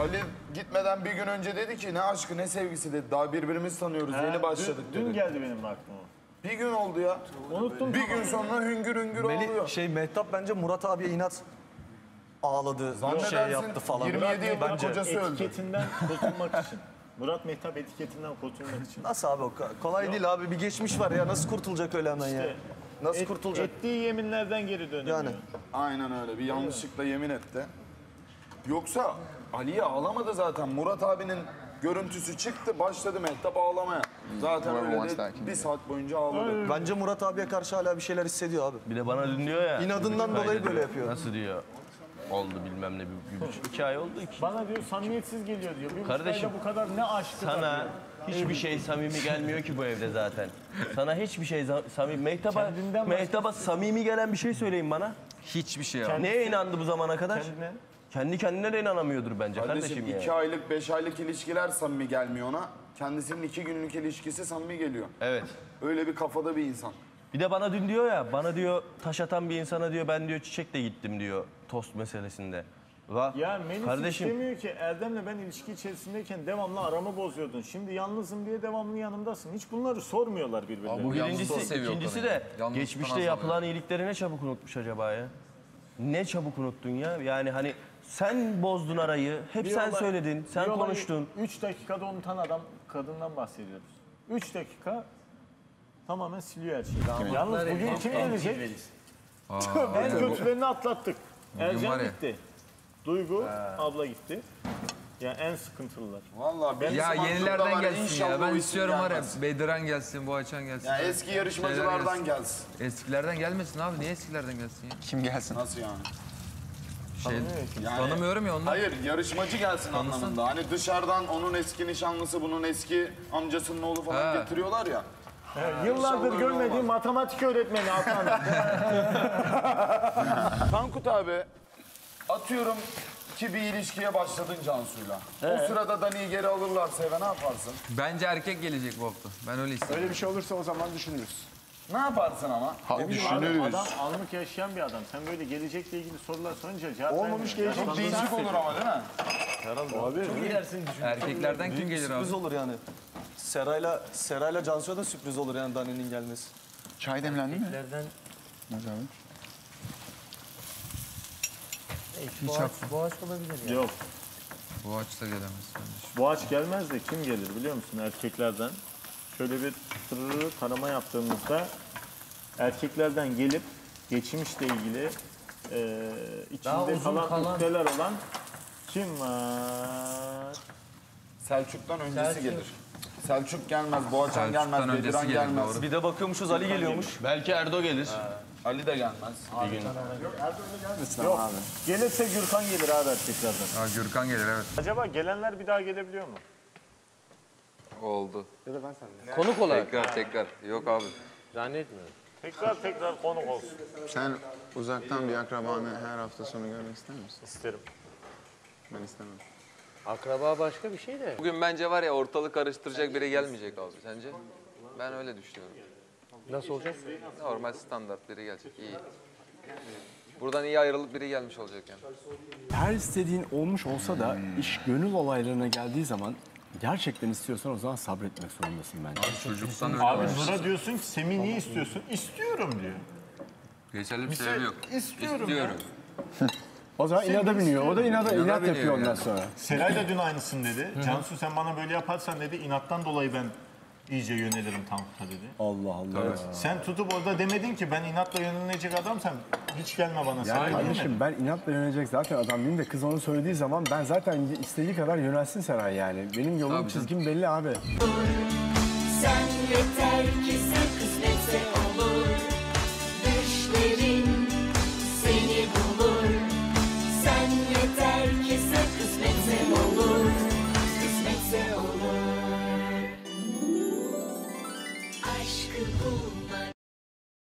Ali gitmeden bir gün önce dedi ki ne aşkı ne sevgisi dedi. Daha birbirimizi tanıyoruz. Yeni başladık dün, dedi. dün geldi benim de aklıma. Bir gün oldu ya. Unuttum. Bir gün sonra hüngür hüngür Melih, ağlıyor. şey Mehtap bence Murat abiye inat ağladı, şey Zannedersin yaptı falan. 27 yıllık Bence. kocası öldü. Etiketinden kurtulmak için. Murat Mehtap etiketinden kurtulmak için. Nasıl abi o? Ko- Kolay değil abi. Bir geçmiş var ya. Nasıl kurtulacak öyle hemen ya? İşte Nasıl Et- kurtulacak? Ettiği yeminlerden geri dönüyor. Yani. Aynen öyle. Bir yanlışlıkla yemin etti. Yoksa Ali'ye ağlamadı zaten. Murat abinin görüntüsü çıktı. Başladı Mehtap ağlamaya. Zaten öyle de bir saat boyunca ağladı. Bence Murat abiye karşı hala bir şeyler hissediyor abi. Bir de bana dün diyor ya. İnadından dolayı böyle yapıyor. Nasıl diyor? Oldu bilmem ne bir, bir buçuk, iki ay oldu. Iki. Bana diyor samimiyetsiz geliyor diyor. Bir Kardeşim, bu kadar ne aşkı Sana diyor. hiçbir şey samimi gelmiyor ki bu evde zaten. Sana hiçbir şey samimi. Mehtap'a, Kendinden Mehtap'a samimi gelen bir şey söyleyin bana. Hiçbir şey yok. Neye inandı bu zamana kadar? Kendine. Kendi kendine de inanamıyordur bence Kardeşim kardeşim iki aylık, beş aylık ilişkiler samimi gelmiyor ona. Kendisinin iki günlük ilişkisi samimi geliyor. Evet. Öyle bir kafada bir insan. Bir de bana dün diyor ya, bana diyor taş atan bir insana diyor ben diyor çiçekle gittim diyor tost meselesinde. Va, Ya Melis kardeşim istemiyor ki Erdem'le ben ilişki içerisindeyken devamlı aramı bozuyordun. Şimdi yalnızım diye devamlı yanımdasın. Hiç bunları sormuyorlar birbirlerine. bu Yalnız o birincisi, seviyor ikincisi de Yalnız geçmişte yapılan iyilikleri ne çabuk unutmuş acaba ya? Ne çabuk unuttun ya? Yani hani sen bozdun arayı, hep Bir sen olay- söyledin, sen konuştun. Üç dakikada unutan adam, kadından bahsediyoruz. Üç dakika tamamen siliyor her şeyi. Yalnız bugün kim gelecek? en kötülerini atlattık. Ercan var ya. gitti. Duygu abla gitti. Ya en sıkıntılılar. Vallahi benim Ya yenilerden var, gelsin inşallah ya. o Ben isim istiyorum var ya. gelmez. Bediran gelsin, Boğaçan gelsin. Ya eski yarışmacılardan Şeyler gelsin. Eskilerden gelmesin abi. Niye eskilerden gelsin ya? Kim gelsin? Nasıl yani? Şey, Yani- tanımıyorum ya onlar. Hayır yarışmacı gelsin Tanısın. anlamında. Hani dışarıdan onun eski nişanlısı, bunun eski amcasının oğlu falan Ha. getiriyorlar ya. Yıllardır İnşallah öyle görmediğim matematik öğretmeni Hakan. Tankut abi atıyorum ki bir ilişkiye başladın Cansu'yla. O sırada Dani'yi geri alırlarsa eve ne yaparsın? Bence erkek gelecek bu hafta. Ben öyle istiyorum. Öyle bir şey olursa o zaman düşünürüz. Ne yaparsın ama? Abi adam anlık yaşayan bir adam. Sen böyle gelecekle ilgili sorular sorunca cevap Olmamış gelecek. Çok değişik olur ama değil mi? Erkeklerden kim gelir abi? Sürpriz olur yani. Serayla Serayla Cansu'ya da sürpriz olur yani Dani'nin gelmesi. Çay demlendi mi? Hadi abi. Hiç hak- Yok. Boğaç da gelemez. Boğaç gelmez de kim gelir biliyor musun erkeklerden? Şöyle bir tarama yaptığımızda erkeklerden gelip geçmişle ilgili e, içinde kalan, nükteler olan kim var? Selçuk'tan öncesi gelir. Selçuk gelmez, Boğaçan gelmez, Bediran gelmez. doğru. Bir de bakıyormuşuz Ali geliyormuş. Belki Erdo gelir. Ali de gelmez. Bir gün. Yok. Gelirse Gürkan gelir abi erkeklerden. Ha, Gürkan gelir evet. Acaba gelenler bir daha gelebiliyor mu? Oldu. Konuk olarak Tekrar tekrar. Yok abi. zannetmiyorum. Tekrar tekrar konuk olsun Sen uzaktan bir akrabanı her hafta sonu görmek ister misin? isterim. Ben istemem. Akraba başka bir şey de. Bugün bence var ya ortalık karıştıracak biri gelmeyecek abi. Sence? Ben öyle düşünüyorum. Nasıl olacak? Normal standart biri gelecek. iyi. Buradan iyi ayrılıp biri gelmiş olacak yani. Her istediğin olmuş olsa da iş gönül olaylarına geldiği zaman gerçekten istiyorsan o zaman sabretmek zorundasın bence. Çocuktan öyle Abi var. Nur'a diyorsun ki Semih niye istiyorsun? İstiyorum diyor. Geçerli bir sebebi yok. istiyorum İstiyorum. O zaman inada biniyor. O da inada İnada inat biniyor yapıyor ondan yani. sonra. Seray da dün aynısını dedi. Cansu sen bana böyle yaparsan dedi inattan dolayı ben iyice yönelirim Tankut'a dedi. Allah Allah. Sen tutup orada demedin ki ben inatla yönelecek adamsam hiç gelme bana. Ya sen mi? kardeşim ben inatla yönelecek zaten adam değilim de kız onu söylediği zaman ben zaten istediği kadar yönelsin Seray yani. Benim yolum Tabii canım. çizgim belli abi. Sen yeter ki